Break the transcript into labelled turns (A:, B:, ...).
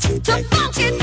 A: to the
B: Funky